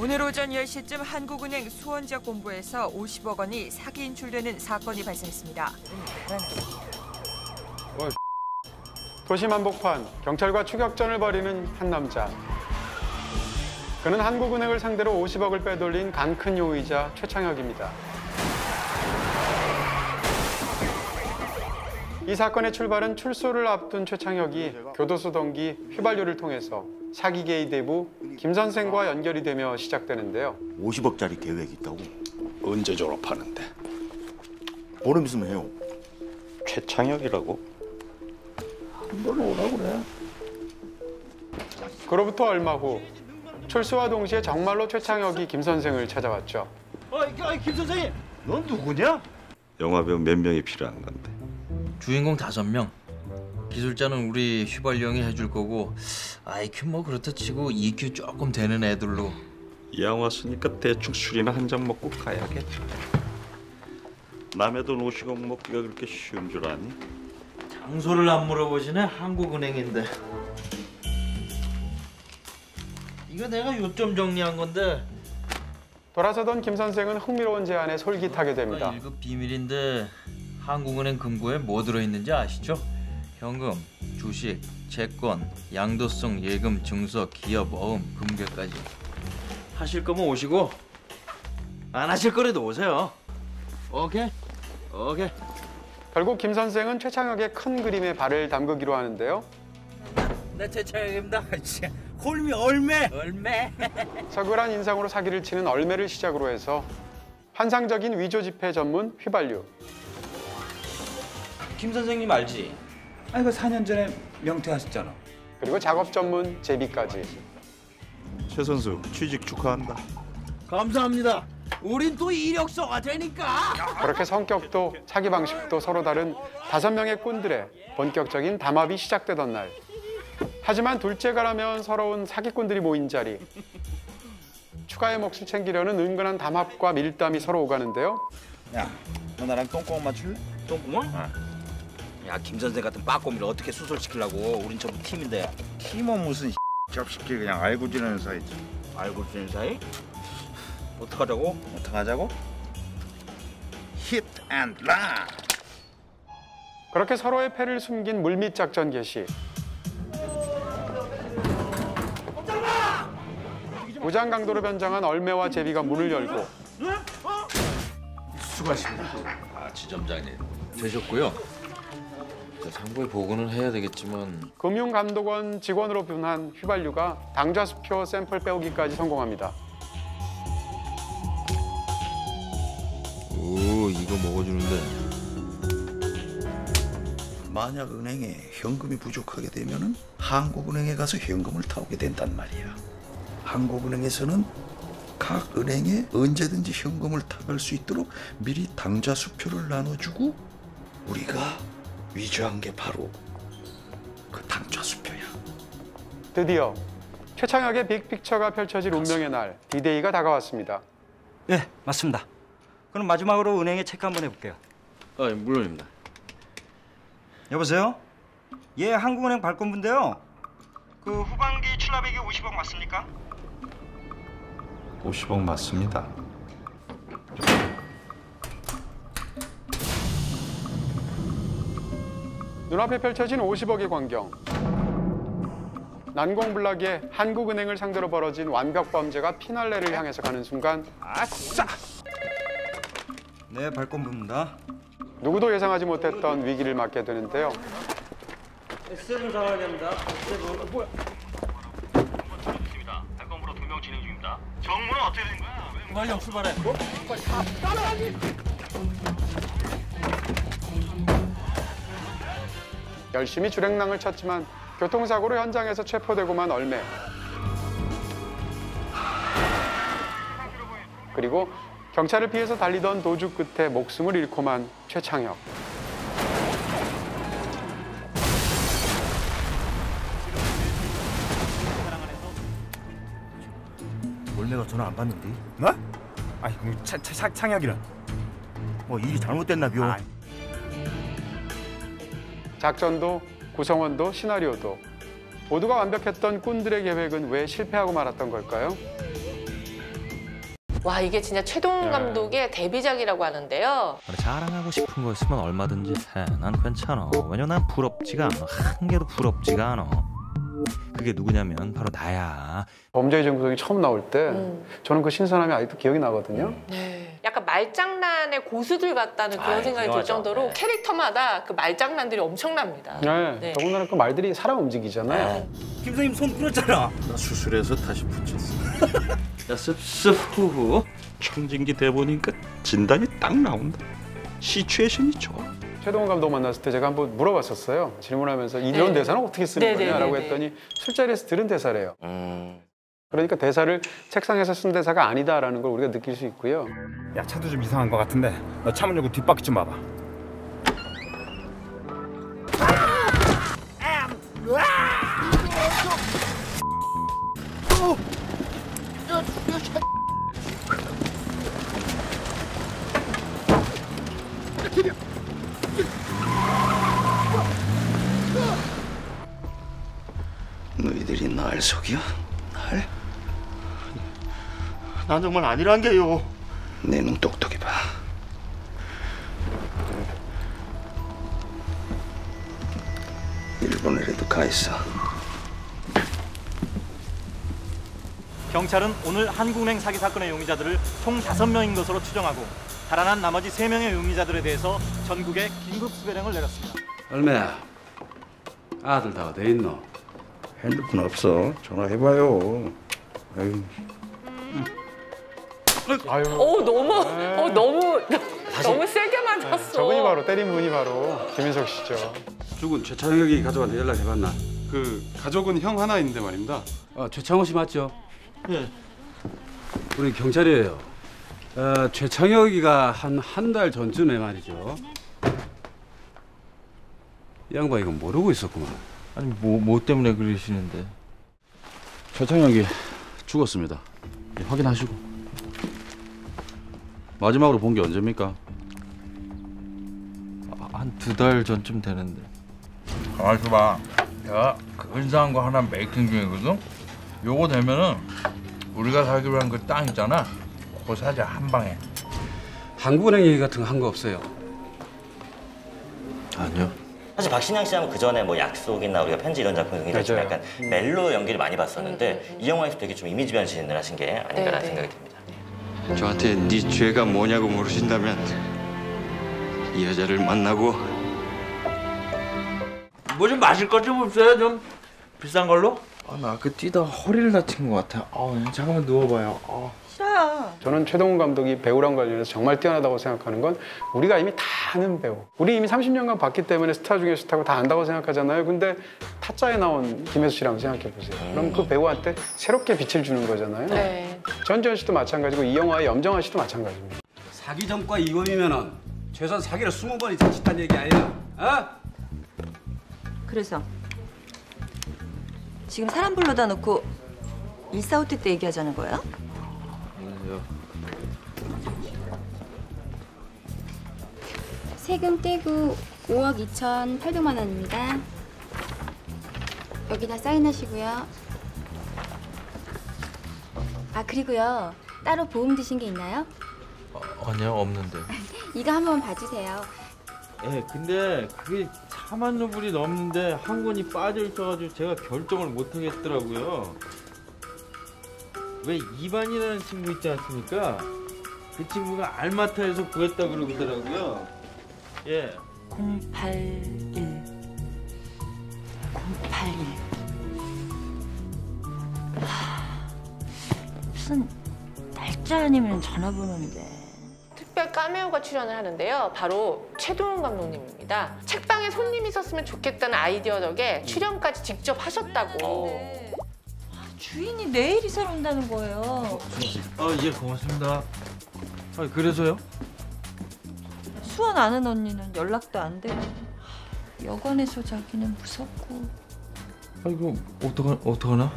오늘 오전 10시쯤 한국은행 수원 지역 본부에서 50억 원이 사기 인출되는 사건이 발생했습니다. 도심 한복판 경찰과 추격전을 벌이는 한 남자. 그는 한국은행을 상대로 50억을 빼돌린 강큰 요이자 최창혁입니다. 이 사건의 출발은 출소를 앞둔 최창혁이 교도소 동기 휘발유를 통해서 사기계의 대부 김 선생과 연결이 되며 시작되는데요. 50억짜리 계획이 있다고? 언제 졸업하는데? 보름 있으면 해요. 최창혁이라고? 한번 오라고 그래. 그로부터 얼마 후 출소와 동시에 정말로 최창혁이 김 선생을 찾아왔죠. 어이, 김 선생님, 넌 누구냐? 영화배우 몇 명이 필요한 건데? 주인공 다섯 명. 기술자는 우리 휘발유 형이 해줄 거고 IQ 뭐 그렇다 치고 EQ 조금 되는 애들로 이왕 왔으니까 대충 술이나 한 잔 먹고 가야겠다. 남의 돈 50억 먹기가 그렇게 쉬운 줄 아니? 장소를 안 물어보시네 한국은행인데 이거 내가 요점 정리한 건데 돌아서던 김 선생은 흥미로운 제안에 솔깃하게 됩니다. 이거 비밀인데 한국은행 금고에 뭐 들어있는지 아시죠? 현금, 주식, 채권, 양도성 예금, 증서, 기업, 어음, 금괴까지 하실 거면 오시고 안 하실 거라도 오세요 오케이? 오케이 결국 김 선생은 최창혁의 큰 그림에 발을 담그기로 하는데요. 내 최창혁입니다 홀미 얼매. 얼매 서글한 인상으로 사기를 치는 얼매를 시작으로 해서 환상적인 위조 지폐 전문 휘발유, 김 선생님 알지? 아 이거 4년 전에 명퇴하셨잖아. 그리고 작업 전문 제비까지 최 선수 취직 축하한다. 감사합니다 우린 또 이력서가 되니까 그렇게 성격도 사기 방식도 서로 다른 다섯 명의 꾼들의 본격적인 담합이 시작되던 날. 하지만 둘째가라면 서러운 사기꾼들이 모인 자리. 추가의 몫을 챙기려는 은근한 담합과 밀담이 서로 오가는데요. 야, 너 나랑 똥구멍 맞출래? 똥구멍? 야, 김 선생 같은 빠꼬미를 어떻게 수술시키려고? 우린 전부 팀인데. 팀은 무슨 접시끼 그냥 알고 지내는 사이지. 알고 지낸 사이? 어떡하자고? 어떡하자고? hit and run. 그렇게 서로의 패를 숨긴 물밑 작전 개시. 무장 강도로 변장한 얼매와 제비가 문을 열고 아 지점장님 되셨고요 자, 상부에 보고는 해야 되겠지만 금융감독원 직원으로 분한 휘발유가 당좌수표 샘플 빼오기까지 성공합니다. 오 이거 먹어주는데 만약 은행에 현금이 부족하게 되면은 한국은행에 가서 현금을 타오게 된단 말이야. 한국은행에서는 각 은행에 언제든지 현금을 타갈 수 있도록 미리 당좌 수표를 나눠주고 우리가 위조한 게 바로 그 당좌 수표야. 드디어 최창혁의 big picture가 펼쳐질 운명의 날 D-day가 다가왔습니다. 네, 맞습니다. 그럼 마지막으로 은행에 체크 한번 해볼게요. 아 물론입니다 여보세요? 예, 한국은행 발권부인데요. 그 후반기 출납액이 50억 맞습니까? 50억 맞습니다. 눈앞에 펼쳐진 50억의 광경. 난공불락의 한국은행을 상대로 벌어진 완벽 범죄가 피날레를 향해서 가는 순간 네, 발권부입니다. 누구도 예상하지 못했던 위기를 맞게 되는데요. S7 상황이 됩니다. S7. 뭐야? 발권부로 두명 진행 중입니다. 정문은 어떻게 된 거야? 빨리 형 출발해 열심히 주랭랑을 쳤지만 교통사고로 현장에서 체포되고만 얼매. 그리고 경찰을 피해서 달리던 도주 끝에 목숨을 잃고만 최창혁. 올매가 전화 안 받는데. 뭐? 아니 그 차, 차, 차, 창혁이랑. 뭐 일이 잘못됐나 봐. 작전도 구성원도 시나리오도 모두가 완벽했던 꾼들의 계획은 왜 실패하고 말았던 걸까요? 와 이게 진짜 최동훈 네. 감독의 데뷔작이라고 하는데요. 자랑하고 싶은 거 있으면 얼마든지 해. 난 괜찮아. 왜냐면 난 부럽지가 않아. 한 개도 부럽지가 않아. 그게 누구냐면 바로 나야. 범죄의 정구성이 처음 나올 때 음. 저는 그 신선함이 아직도 기억이 나거든요. 네. 약간 말장난의 고수들 같다는 그런 아이, 생각이 들. 정도로 네. 캐릭터마다 그 말장난들이 엄청납니다. 네. 네. 더군다나 그 말들이 사람 움직이잖아요. 김 선생님 손 풀었잖아. 나 수술해서 다시 붙였어. 야 습습 후후. 청진기 대보니까 진단이 딱 나온다. 시츄에이션이 좋아. 최동원 감독 만났을 때 제가 한번 물어봤었어요. 질문하면서 이런 네. 대사는 어떻게 쓰는 네, 네, 거냐라고 네, 네. 했더니 술자리에서 들은 대사래요. 음. 그러니까 대사를 책상에서 쓴 대사가 아니다라는 걸 우리가 느낄 수 있고요. 야 차도 좀 이상한 것 같은데 너 차문 열고 뒷바퀴 좀 봐봐. 너희들이 날 속여? 날? 난 정말 아니란 게요. 내 눈 똑똑히 봐. 일본에라도 가 있어. 경찰은 오늘 한국은행 사기 사건의 용의자들을 총 5명인 것으로 추정하고 달아난 나머지 3명의 용의자들에 대해서 전국에 긴급 수배령을 내렸습니다. 얼마야? 아들 다 어디 있노? 핸드폰 없어. 전화해봐요. 아유. 아유. 오 너무 네. 어, 너무 너무 세게 맞았어. 저분이 바로 때린 분이 바로 김인석 씨죠. 죽은 최창혁이 가족한테 연락해봤나? 그 가족은 형 하나 있는데 말입니다. 어, 최창호 씨 맞죠? 예. 우리 경찰이에요. 어, 최창혁이가 한 한 달 전쯤에 말이죠. 이 양반 이거 모르고 있었구만. 아니 뭐 뭐 때문에 그러시는데? 최창혁이 죽었습니다. 예, 확인하시고. 마지막으로 본 게 언제입니까? 한 두 달 전쯤 되는데. 가만히 있어봐. 내가 그 근사한 거 하나 메이킹 중이거든. 요거 되면은 우리가 사기로 한 그 땅 있잖아. 그거 사자 한 방에. 한국은행 얘기 같은 거 한 거 없어요? 아니요. 사실 박신양 씨 하면 그 전에 뭐 약속이나 우리가 편지 이런 작품 굉장히 좀. 약간 멜로 연기를 많이 봤었는데 이 영화에서 되게 좀 이미지 변신을 하신 게 아닌가라는 네, 네. 생각이 듭니다. 저한테 네 죄가 뭐냐고 물으신다면 이 여자를 만나고 뭐 좀 마실 것 좀 없어요? 좀 비싼 걸로? 아 나 아까 뛰다 허리를 다친 것 같아. 아 잠깐만 누워봐요. 아. 싫어요. 저는 최동훈 감독이 배우랑 관련해서 정말 뛰어나다고 생각하는 건 우리가 이미 다 아는 배우. 우리 이미 30년간 봤기 때문에 스타 중에 스타고 다 안다고 생각하잖아요. 근데 타짜에 나온 김혜수 씨랑 생각해 보세요. 그럼 그 배우한테 새롭게 빛을 주는 거잖아요. 네. 전지현 씨도 마찬가지고 이 영화의 염정아 씨도 마찬가지입니다. 사기 전과 이범이면은 최소한 사기를 20번 이상 짓단 얘기 아니야? 어? 그래서 지금 사람 불러다 놓고 일사후퇴 때 얘기하자는 거야? 세금 떼고 5억 2,800만 원입니다. 여기다 사인하시고요. 아 그리고요 따로 보험 드신 게 있나요? 아니요 없는데. 이거 한번 봐주세요. 예, 근데 그게 4만 루블이 넘는데 한 권이 빠져 있어가지고 제가 결정을 못 하겠더라고요. 왜 이반이라는 친구 있지 않습니까? 그 친구가 알마타에서 구했다 그러더라고요. 예. 081 081 하, 무슨 날짜 아니면 전화번호인데 특별 카메오가 출연을 하는데요. 바로 최동훈 감독님입니다. 책방에 손님이 있었으면 좋겠다는 아이디어 덕에 출연까지 직접 하셨다고. 주인이 내일 이사를 온다는 거예요 아, 예, 고맙습니다. 아, 그래서요? 수원 아는 언니는 연락도 안 되고 여관에서 자기는 무섭고 아, 이거 어떡하, 어떡하나?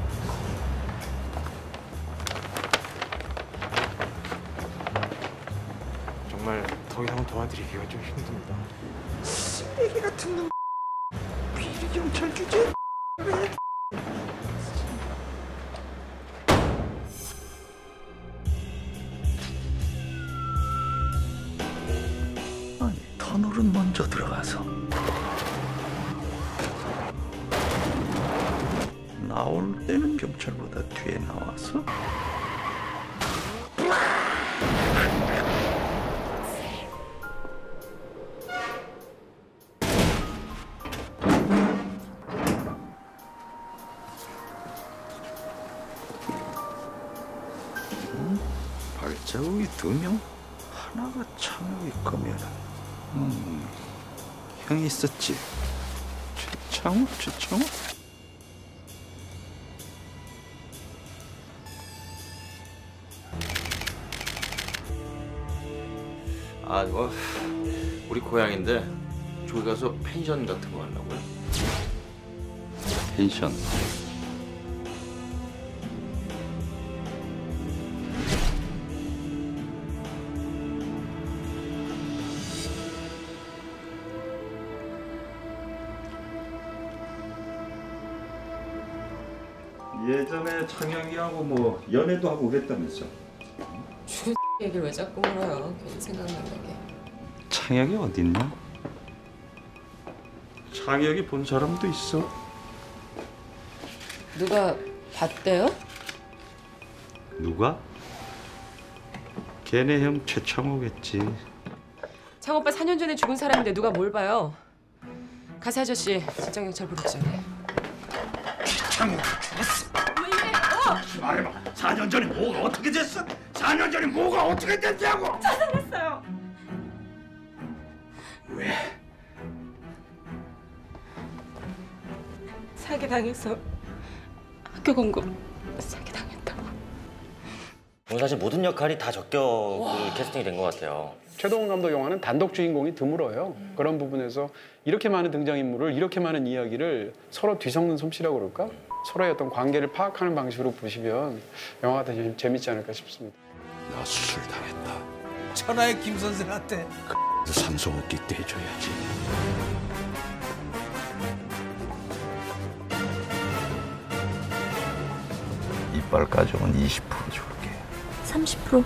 정말 더 이상 도와드리기가 좀 힘듭니다. 쓰레기 같은 놈. 비리 경찰 주제. 경찰보다 뒤에 나와서 음, 발자국이 두 명? 하나가 창욱이 거면 음, 형이 있었지 최창욱? 최창욱? 아 이거 우리 고향인데 저기 가서 펜션 같은 거 하려고요. 펜션. 예전에 창혁이하고 뭐 연애도 하고 그랬다면서. 얘기를 왜 자꾸 물어요? 괜히 생각나게. 창혁이 어딨냐? 창혁이 본 사람도 있어. 누가 봤대요? 누가? 걔네 형 최창호겠지. 창 오빠 4년 전에 죽은 사람인데 누가 뭘 봐요? 가세 아저씨 진정 경찰 부르기 전에. 창욱 죽었어 말해봐 4년 전에 뭐가 어떻게 됐어? 4년 전에 뭐가 어떻게 됐냐고 자살했어요. 왜? 사기 당해서 학교 공급 사기 당했다고. 오늘 사실 모든 역할이 다 적격 캐스팅이 된 것 같아요. 최동원 감독 영화는 단독 주인공이 드물어요. 그런 부분에서 이렇게 많은 등장인물을 이렇게 많은 이야기를 서로 뒤섞는 솜씨라고 그럴까? 서로의 어떤 관계를 파악하는 방식으로 보시면 영화가 더 재- 재밌지 않을까 싶습니다. 나 수술 당했다 천하의 김 선생한테 산소호흡기 떼줘야지 이빨 가져온 20% 줄게 30%?